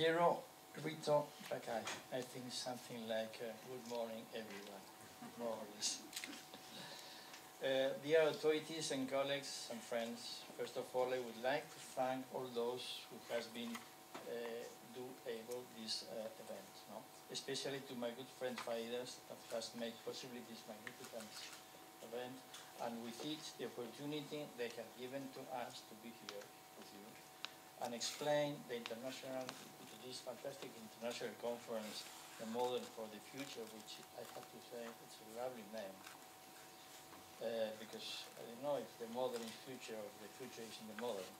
Giro Rito Bacay. I think something like uh, good morning everyone, more or less. Uh, dear authorities and colleagues and friends, first of all I would like to thank all those who has been uh, do able this uh, event, no? especially to my good friend Vaidas that has made possible this magnificent event and with it the opportunity they have given to us to be here with you and explain the international this fantastic international conference, the model for the future, which I have to say it's a lovely name. Uh, because I don't know if the modern is future or the future is in the modern,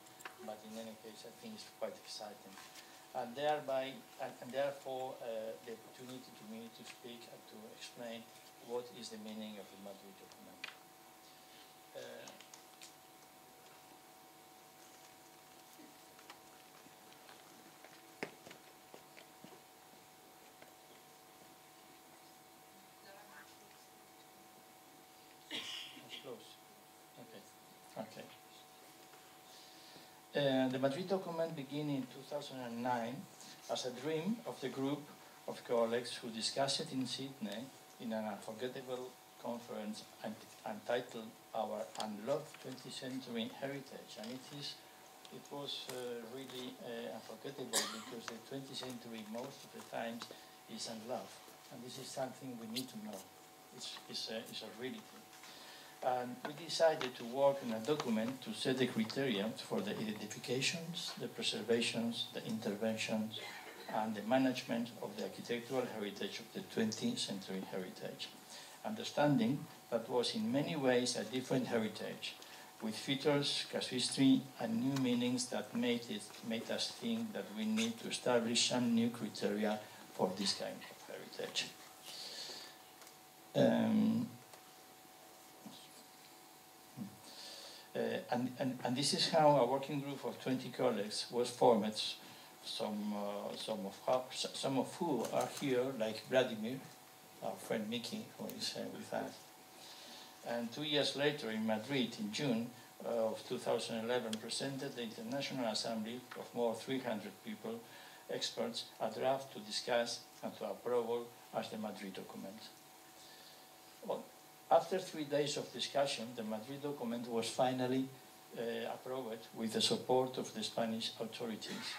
but in any case I think it's quite exciting. And thereby, and, and therefore uh, the opportunity to me to speak and to explain what is the meaning of the Madrid document. Uh, Okay. Uh, the Madrid document began in 2009 as a dream of the group of colleagues who discussed it in Sydney in an unforgettable conference entitled Our Unloved 20th Century Heritage. And it, is, it was uh, really uh, unforgettable because the 20th century most of the times is unloved. And this is something we need to know. It's, it's, a, it's a reality. And we decided to work on a document to set the criteria for the identifications, the preservations, the interventions, and the management of the architectural heritage of the 20th century heritage. Understanding that was in many ways a different heritage, with features, casuistry, and new meanings that made, it, made us think that we need to establish some new criteria for this kind of heritage. Um, and, and, and this is how a working group of 20 colleagues was formed. Some, uh, some, of, some of who are here, like Vladimir, our friend Mickey, who is uh, with us. And two years later, in Madrid, in June of 2011, presented the International Assembly of more 300 people, experts, a draft to discuss and to approval as the Madrid document. Well, after three days of discussion, the Madrid document was finally uh, approved with the support of the Spanish authorities.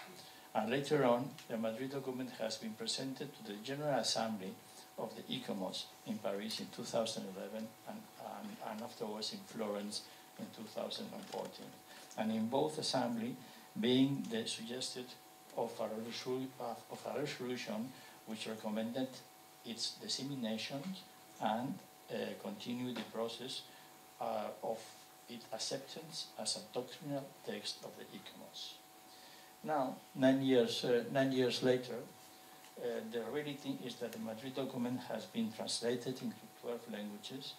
And later on, the Madrid document has been presented to the General Assembly of the ICOMOS in Paris in 2011 and, and, and afterwards in Florence in 2014. And in both assemblies, being the suggested of a, of a resolution which recommended its dissemination and continue the process uh, of its acceptance as a doctrinal text of the ICOMOS. Now, nine years, uh, nine years later, the reality is that the Madrid document has been translated into 12 languages,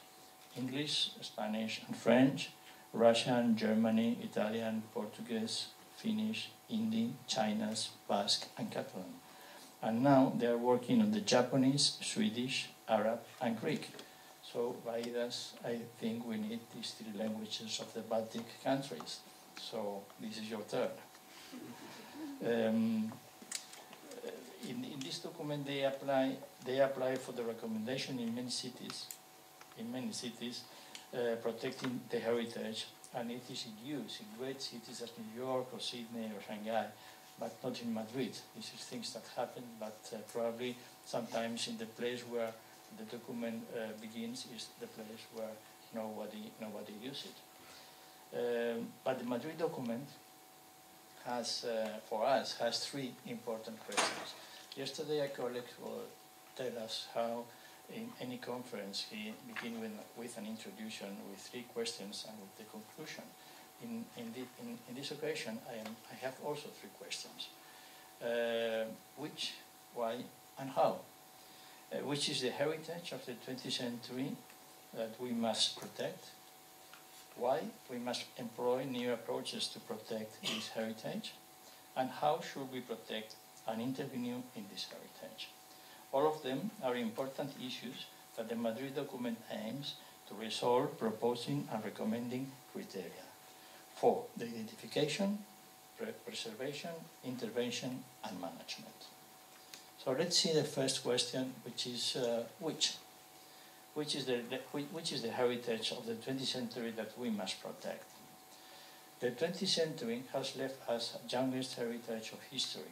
English, Spanish, and French, Russian, German, Italian, Portuguese, Finnish, Hindi, Chinese, Basque, and Catalan. And now they are working on the Japanese, Swedish, Arab, and Greek. So by this, I think we need these three languages of the Baltic countries. So this is your turn. Um, in, in this document, they apply they apply for the recommendation in many cities, in many cities, uh, protecting the heritage, and it is in use in great cities as New York or Sydney or Shanghai, but not in Madrid. This is things that happen, but uh, probably sometimes in the place where the document uh, begins is the place where nobody nobody uses it. Um, but the Madrid document has, uh, for us, has three important questions. Yesterday, a colleague will tell us how in any conference he begins with, with, an introduction with three questions and with the conclusion. In, in, the, in, in this occasion, I, am, I have also three questions. Uh, which, why, and how? Uh, which is the heritage of the 20th century that we must protect. Why we must employ new approaches to protect this heritage, and how should we protect and intervene in this heritage. All of them are important issues that the Madrid document aims to resolve, proposing and recommending criteria for the identification, preservation, intervention, and management. So let's see the first question, which is uh, which? Which is the, which is the heritage of the 20th century that we must protect? The 20th century has left us a youngest heritage of history,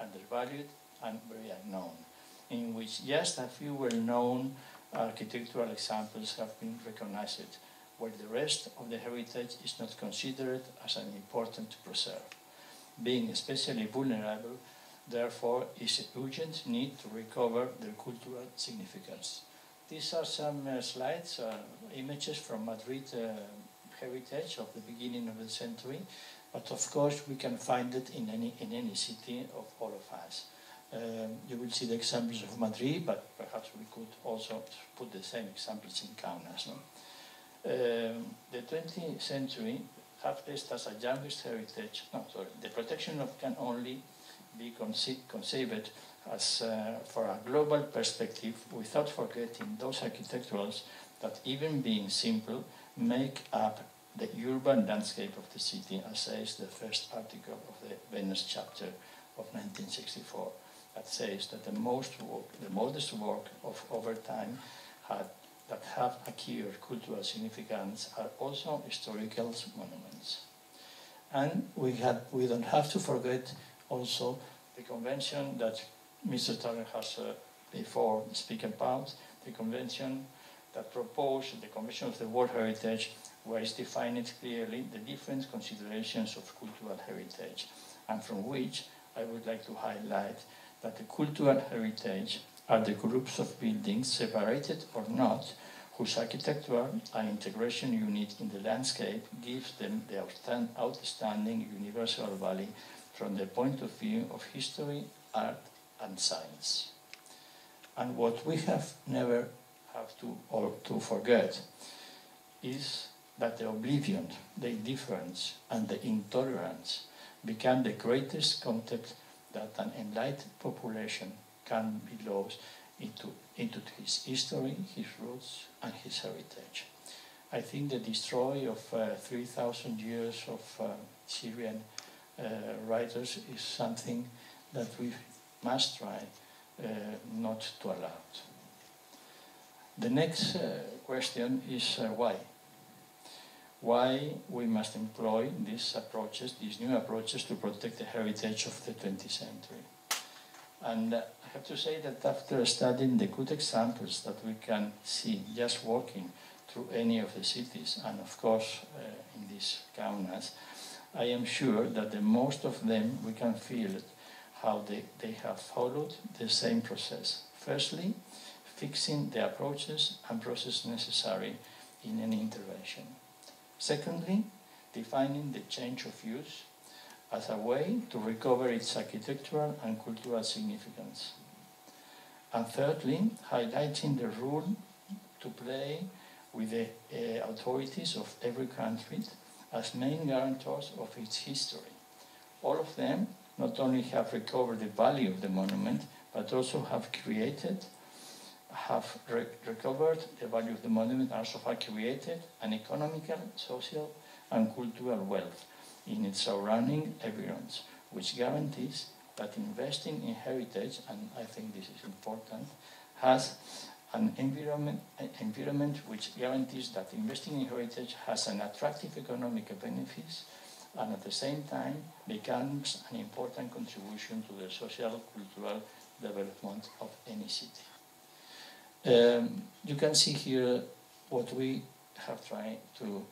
undervalued and very unknown, in which just a few well-known architectural examples have been recognized, while the rest of the heritage is not considered as an important to preserve. Being especially vulnerable, therefore, is urgent need to recover their cultural significance. These are some uh, slides, uh, images from Madrid uh, heritage of the beginning of the century, but of course we can find it in any, in any city of all of us. Um, you will see the examples of Madrid, but perhaps we could also put the same examples in Kaunas. No? Um, the 20th century have this as a youngest heritage. No, sorry, the protection of can only be conceived as uh, for a global perspective without forgetting those architecturals that even being simple make up the urban landscape of the city, as says the first article of the Venice Charter of 1964, that says that the most work, the modest work of over time had, that have acquired cultural significance are also historical monuments. And we, had, we don't have to forget also the convention that Mr. Turner has uh, before spoken about, the convention that proposed the Convention of the World Heritage, where it's defined clearly the different considerations of cultural heritage, and from which I would like to highlight that the cultural heritage are the groups of buildings, separated or not, whose architectural and integration unit in the landscape gives them the outstanding universal value from the point of view of history, art, and science. And what we have never have to or to forget is that the oblivion, the indifference, and the intolerance become the greatest contempt that an enlightened population can be lost into, into his history, his roots, and his heritage. I think the destroy of uh, 3,000 years of uh, Syrian writers is something that we must try uh, not to allow. The next uh, question is uh, why? Why we must employ these approaches, these new approaches to protect the heritage of the 20th century. And uh, I have to say that after studying the good examples that we can see just walking through any of the cities, and of course uh, in these Kaunas, I am sure that the most of them we can feel how they, they have followed the same process. Firstly, fixing the approaches and process necessary in any intervention. Secondly, defining the change of use as a way to recover its architectural and cultural significance. And thirdly, highlighting the role to play with the uh, authorities of every country as main guarantors of its history. All of them not only have recovered the value of the monument, but also have created, have re recovered the value of the monument, also have created an economical, social, and cultural wealth in its surrounding environs, which guarantees that investing in heritage, and I think this is important, has an environment, environment which guarantees that investing in heritage has an attractive economic benefits and at the same time becomes an important contribution to the social cultural development of any city. Um, you can see here what we have tried to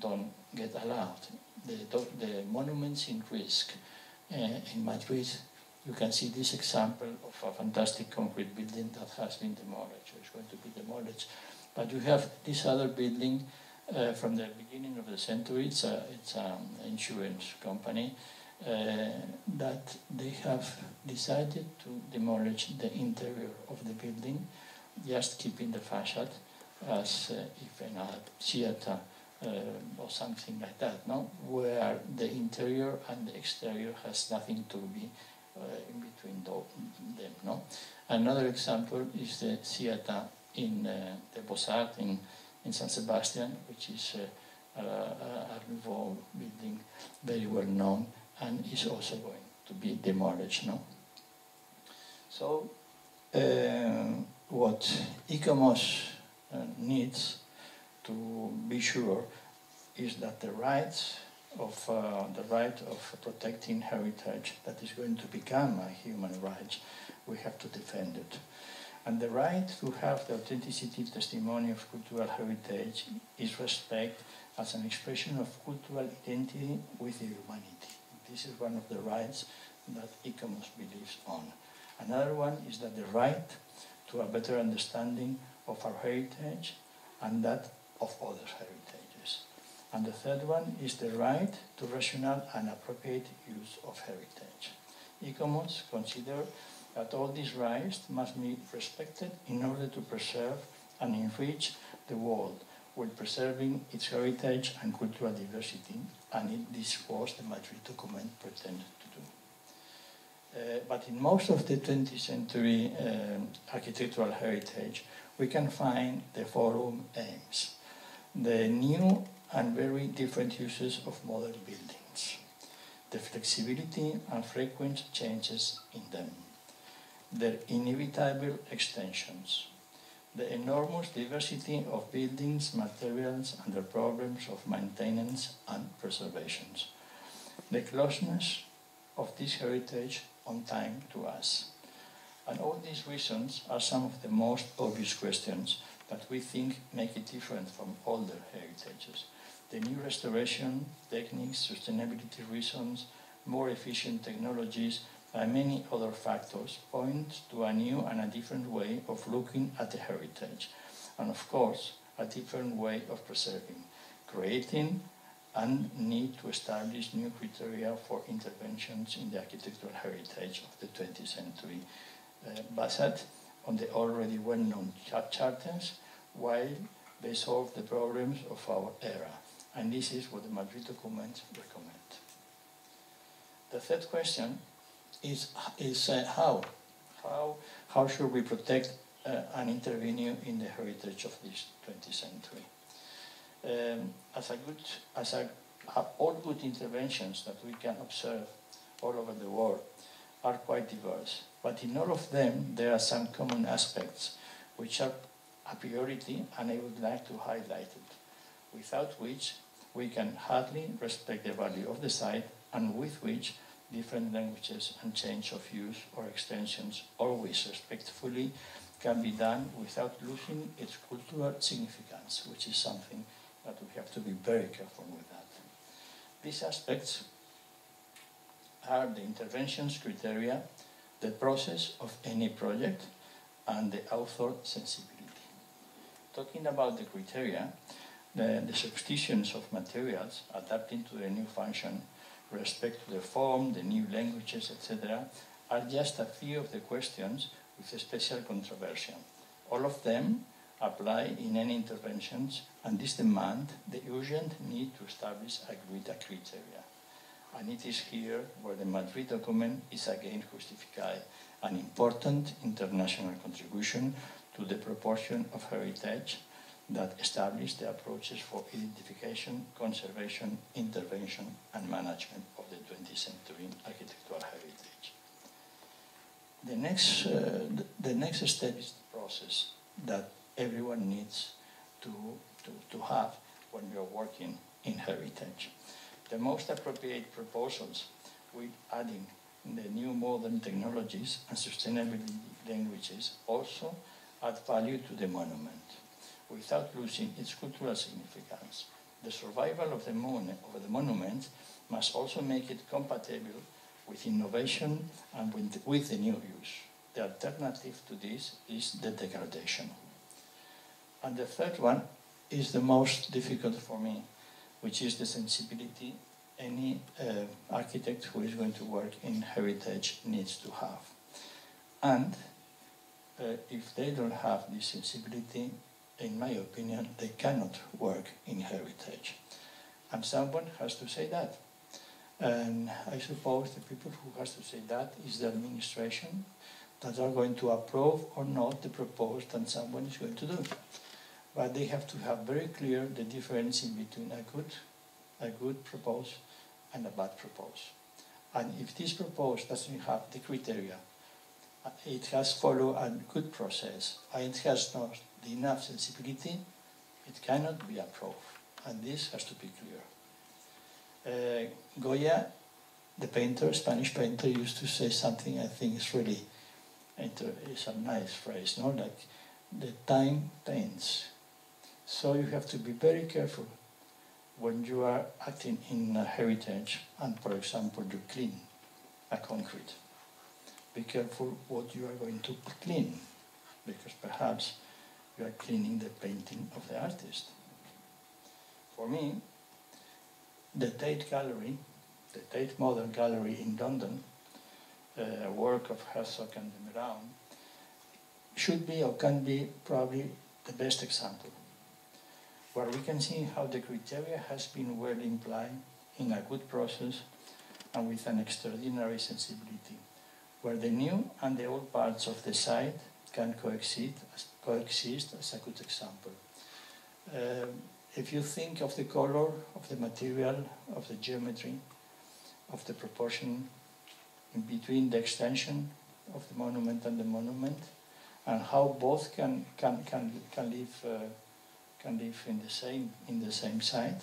don't get allowed. The, the monuments in risk uh, in Madrid, you can see this example of a fantastic concrete building that has been demolished, or is going to be demolished. But you have this other building uh, from the beginning of the century. It's a it's an insurance company uh, that they have decided to demolish the interior of the building, just keeping the facade as uh, if in a theater uh, or something like that, no? where the interior and the exterior has nothing to be in between them. No? Another example is the theater in uh, the Beaux-Arts in in San Sebastian, which is a, a, a Nouveau building, very well known and is also going to be demolished. No? So, uh, what ICOMOS uh, needs to be sure is that the rights of uh, the right of protecting heritage that is going to become a human right, we have to defend it. And the right to have the authenticity testimony of cultural heritage is respect as an expression of cultural identity with humanity. This is one of the rights that ICOMOS believes on. Another one is that the right to a better understanding of our heritage and that of others' heritages. And the third one is the right to rational and appropriate use of heritage. ICOMOS consider that all these rights must be respected in order to preserve and enrich the world while preserving its heritage and cultural diversity, and it, this was the Madrid document pretended to do. Uh, but in most of the 20th century um, architectural heritage, we can find the following aims. The new and very different uses of modern buildings, the flexibility and frequent changes in them, their inevitable extensions, the enormous diversity of buildings, materials, and their problems of maintenance and preservation, the closeness of this heritage on time to us. And all these reasons are some of the most obvious questions that we think make it different from older heritages. The new restoration techniques, sustainability reasons, more efficient technologies, and many other factors point to a new and a different way of looking at the heritage. And of course, a different way of preserving, creating and need to establish new criteria for interventions in the architectural heritage of the 20th century, uh, based on the already well-known charters, while they solve the problems of our era. And this is what the Madrid document recommend. The third question is, is uh, how? how? How should we protect uh, and intervene in the heritage of this 20th century? Um, as a good, as a, all good interventions that we can observe all over the world are quite diverse. But in all of them, there are some common aspects which are a priority, and I would like to highlight it, without which we can hardly respect the value of the site, and with which different languages and change of use or extensions always respectfully can be done without losing its cultural significance, which is something that we have to be very careful with that. These aspects are the interventions criteria, the process of any project, and the author sensibility. Talking about the criteria, the, the substitutions of materials adapting to the new function, respect to the form, the new languages, etc., are just a few of the questions with special controversy. All of them apply in any interventions, and this demand the urgent need to establish agreed criteria. And it is here where the Madrid document is again justified an important international contribution to the proportion of heritage that establish the approaches for identification, conservation, intervention, and management of the 20th century architectural heritage. The next, uh, the next step is the process that everyone needs to, to, to have when you're working in heritage. The most appropriate proposals with adding the new modern technologies and sustainability languages also add value to the monument without losing its cultural significance. The survival of the, the monument must also make it compatible with innovation and with, with the new use. The alternative to this is the degradation. And the third one is the most difficult for me, which is the sensibility any uh, architect who is going to work in heritage needs to have. And uh, if they don't have this sensibility, in my opinion, they cannot work in heritage. And someone has to say that. And I suppose the people who has to say that is the administration that are going to approve or not the proposal that someone is going to do. But they have to have very clear the difference in between a good, a good proposal and a bad proposal. And if this proposal doesn't have the criteria, it has followed a good process, and it has not enough sensibility, it cannot be approved. And this has to be clear. Uh, Goya, the painter, Spanish painter, used to say something I think is really it's a nice phrase, no? Like the time paints. So you have to be very careful when you are acting in heritage and, for example, you clean a concrete. Be careful what you are going to clean, because perhaps you are cleaning the painting of the artist. For me, the Tate Gallery, the Tate Modern Gallery in London, uh, work of Herzog and de Meuron, should be or can be probably the best example where we can see how the criteria has been well implied in a good process and with an extraordinary sensibility, where the new and the old parts of the site can coexist, coexist as a good example. Uh, if you think of the color, of the material, of the geometry, of the proportion in between the extension of the monument and the monument, and how both can, can, can, can live uh, can live in the same in the same site,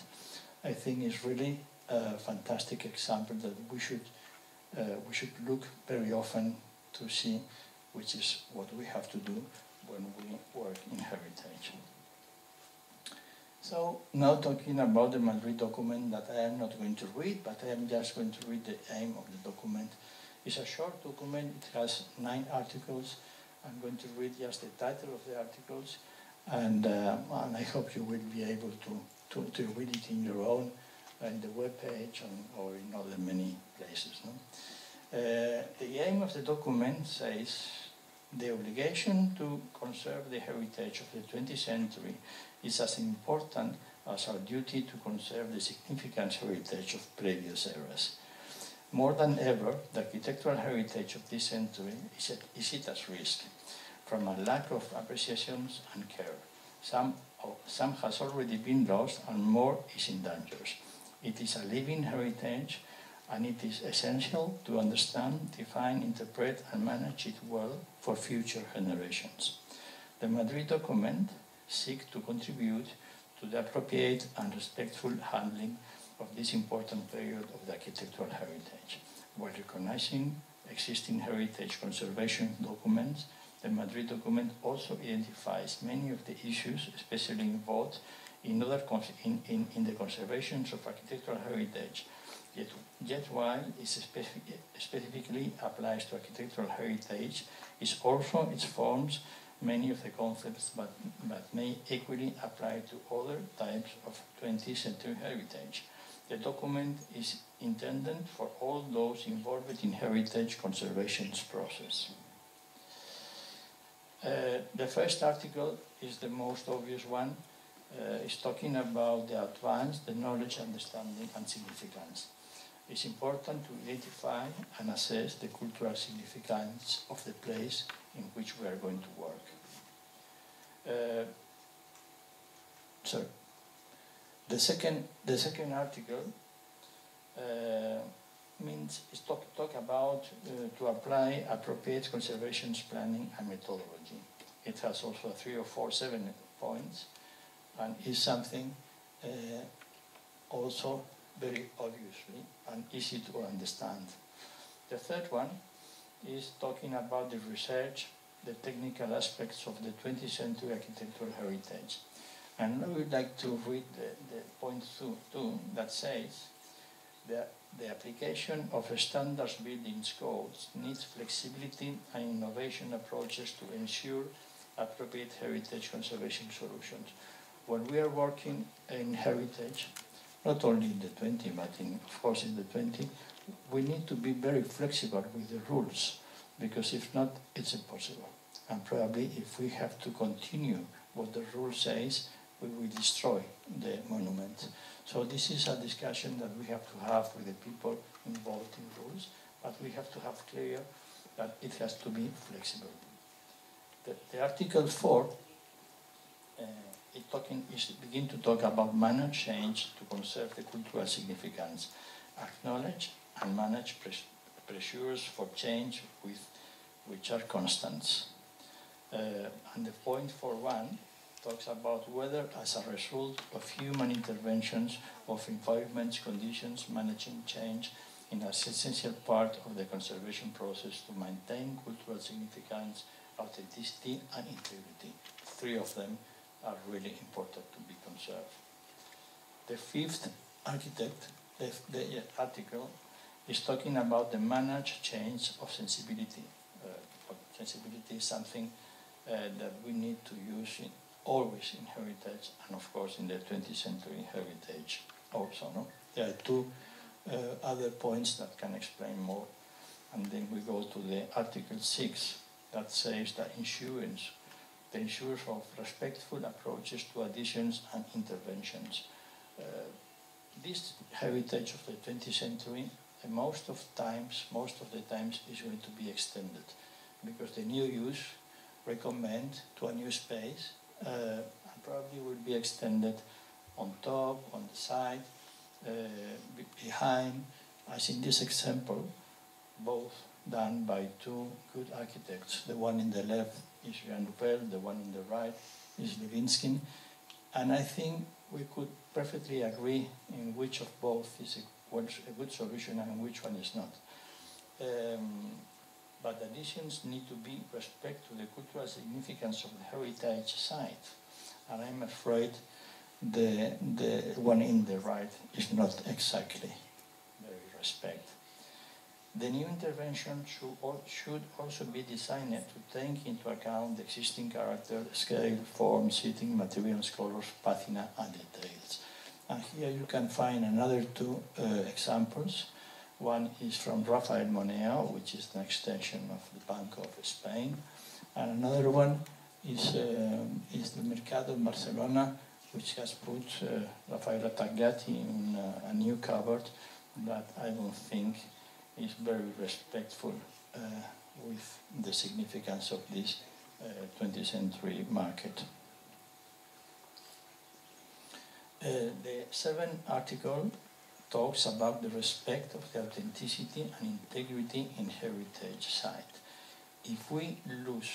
I think is really a fantastic example that we should uh, we should look very often to see, which is what we have to do when we work in heritage. So now talking about the Madrid document that I am not going to read, but I am just going to read the aim of the document. It's a short document, it has nine articles. I'm going to read just the title of the articles and, uh, and I hope you will be able to, to, to read it in your own, in the web page and, or in other many places. No? Uh, the aim of the document says the obligation to conserve the heritage of the 20th century is as important as our duty to conserve the significant heritage of previous eras. More than ever, the architectural heritage of this century is at, is it at risk from a lack of appreciation and care. Some, some has already been lost and more is in danger. It is a living heritage and it is essential to understand, define, interpret and manage it well for future generations. The Madrid document seeks to contribute to the appropriate and respectful handling of this important period of the architectural heritage, while recognizing existing heritage conservation documents the Madrid document also identifies many of the issues, especially involved in, other in, in, in the conservation of architectural heritage. Yet, while it specific, specifically applies to architectural heritage, it also its forms many of the concepts but, but may equally apply to other types of 20th century heritage. The document is intended for all those involved in heritage conservation process. Uh, the first article is the most obvious one. Uh, it's talking about the advance, the knowledge, understanding, and significance. It's important to identify and assess the cultural significance of the place in which we are going to work. Uh, so, the second, the second article uh, means is talk, talk about uh, to apply appropriate conservation planning and methodology. It has also three or four, seven points, and is something uh, also very obviously and easy to understand. The third one is talking about the research, the technical aspects of the 20th century architectural heritage. And I would like to read the, the point two, two that says that the application of standards building codes needs flexibility and innovation approaches to ensure appropriate heritage conservation solutions. When we are working in heritage, not only in the 20, but in, of course in the 20, we need to be very flexible with the rules, because if not, it's impossible. And probably if we have to continue what the rule says, we will destroy the monument. So this is a discussion that we have to have with the people involved in rules, but we have to have clear that it has to be flexible. The, the Article 4 uh, it talking, is begin to talk about manner change to conserve the cultural significance, acknowledge and manage pres pressures for change with, which are constants. Uh, and the point for one talks about whether as a result of human interventions of environment conditions managing change in an essential part of the conservation process to maintain cultural significance, authenticity and integrity. Three of them are really important to be conserved. The fifth architect, the, the article, is talking about the managed change of sensibility. Uh, sensibility is something uh, that we need to use in, always in heritage and of course in the 20th century heritage also. No? There are two uh, other points that can explain more. And then we go to the Article 6 that says that insurance, the ensures of respectful approaches to additions and interventions. Uh, this heritage of the 20th century, uh, most of times, most of the times is going to be extended because the new use recommend to a new space uh, and probably will be extended on top, on the side, uh, behind, as in this example, both done by two good architects. The one in the left is Jean Nouvel, the one in the right is Libeskind. And I think we could perfectly agree in which of both is a, a good solution and which one is not. Um, but additions need to be respect to the cultural significance of the heritage site. And I'm afraid the, the one in the right is not exactly very respect. The new intervention should, also be designed to take into account the existing character, scale, form, seating, materials, colors, patina, and details. And here you can find another two uh, examples. One is from Rafael Moneo, which is an extension of the Bank of Spain. And another one is, um, is the Mercado in Barcelona, which has put uh, Raffaella Tagliabue in uh, a new cupboard that I don't think is very respectful uh, with the significance of this 20th century market. Uh, the seventh article talks about the respect of the authenticity and integrity in heritage site. If we lose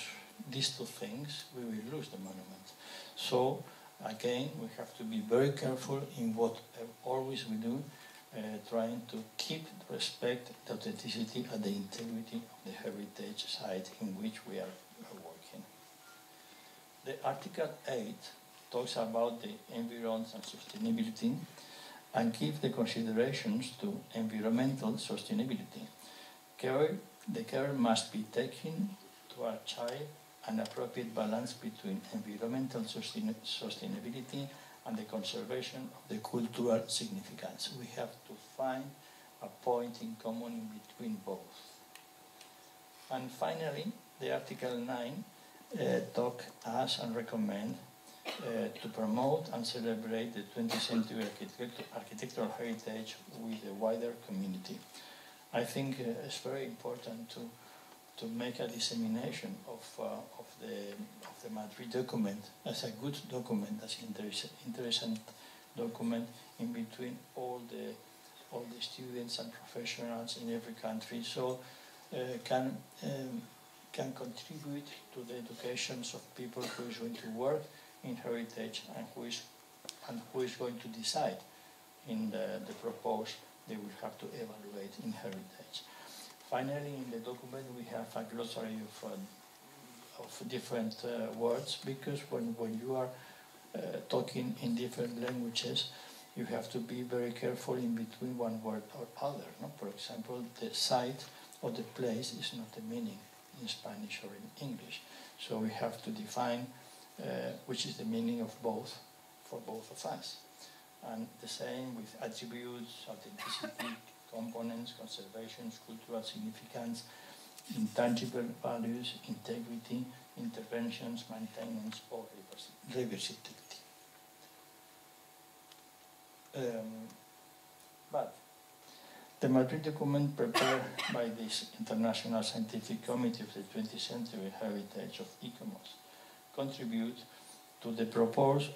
these two things, we will lose the monument. So again, we have to be very careful in what always we do, uh, Uh, trying to keep the respect, the authenticity, and the integrity of the heritage site in which we are working. The Article 8 talks about the environment and sustainability and gives the considerations to environmental sustainability. Care, the care must be taken to achieve an appropriate balance between environmental sustain sustainability and the conservation of the cultural significance. We have to find a point in common in between both. And finally, the Article 9 uh, talk as and recommend uh, to promote and celebrate the 20th century architect architectural heritage with the wider community. I think uh, it's very important to to make a dissemination of, uh, of, the, of the Madrid document as a good document, as an interesting document in between all the, all the students and professionals in every country. So uh, can, um, can contribute to the educations of people who is going to work in heritage and who is, and who is going to decide in the, the proposed they will have to evaluate in heritage. Finally, in the document we have a glossary of, uh, of different uh, words because when, when you are uh, talking in different languages, you have to be very careful in between one word or other. No? For example, the site or the place is not the meaning in Spanish or in English. So we have to define uh, which is the meaning of both for both of us. And the same with attributes, authenticity, components, conservation, cultural significance, intangible values, integrity, interventions, maintenance, or reversibility. Um, but the Madrid document prepared by this International Scientific Committee of the 20th Century Heritage of ICOMOS contribute to the proposed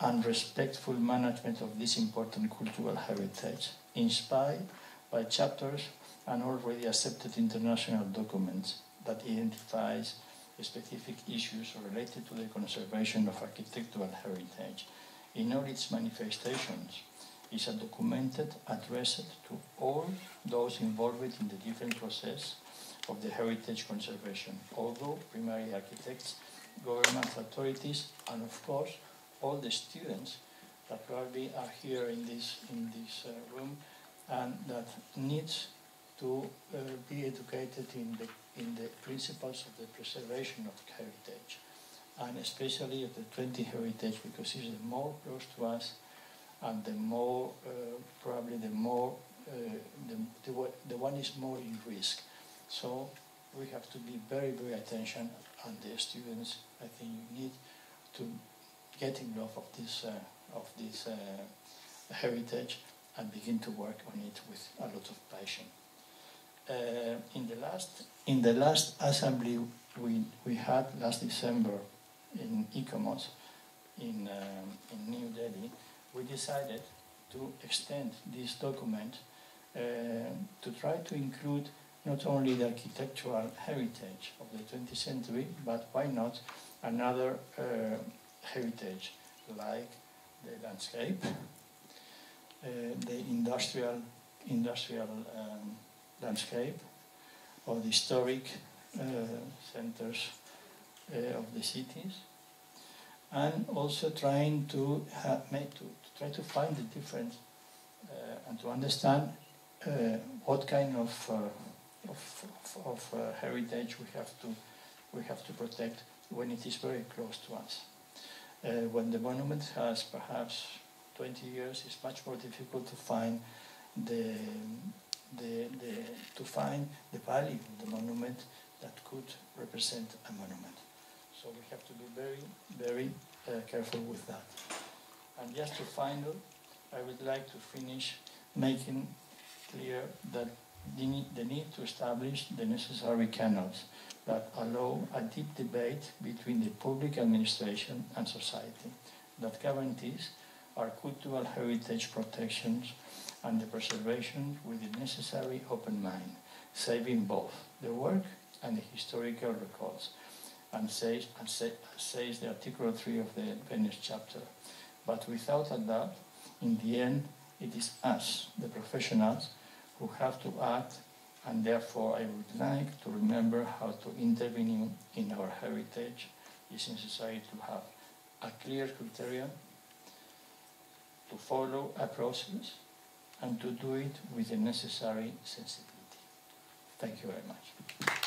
and respectful management of this important cultural heritage, inspired by charters and already accepted international documents that identifies specific issues related to the conservation of architectural heritage. In all its manifestations is a documented addressed to all those involved in the different process of the heritage conservation, although primary architects, government authorities, and of course all the students that probably are here in this in this uh, room and that needs to uh, be educated in the in the principles of the preservation of heritage and especially of the 20 heritage because it's the more close to us and the more uh, probably the more uh, the, the, the one is more in risk. So we have to be very very attention and the students I think you need to get in love of this uh, of this uh, heritage and begin to work on it with a lot of passion. Uh, in the last in the last assembly we we had last December in ICOMOS in um, in New Delhi, we decided to extend this document uh, to try to include not only the architectural heritage of the 20th century, but why not another uh, heritage like the landscape, the industrial industrial um, landscape, or the historic uh, centers uh, of the cities, and also trying to, make, to, to, try to find the difference uh, and to understand what kind of of, of, of heritage we have to we have to protect when it is very close to us. Uh, when the monument has perhaps 20 years, it's much more difficult to find the, the, the, to find the value of the monument that could represent a monument. So we have to be very, very uh, careful with that. And just to final, I would like to finish making clear that the need, the need to establish the necessary canals that allow a deep debate between the public administration and society that guarantees our cultural heritage protections and the preservation with the necessary open mind, saving both the work and the historical records, and says, and say, says the Article 3 of the Venice Charter. But without a doubt, in the end, it is us, the professionals, who have to act and therefore I would like to remember how to intervene in our heritage. It's necessary to have a clear criterion, to follow a process, and to do it with the necessary sensitivity. Thank you very much.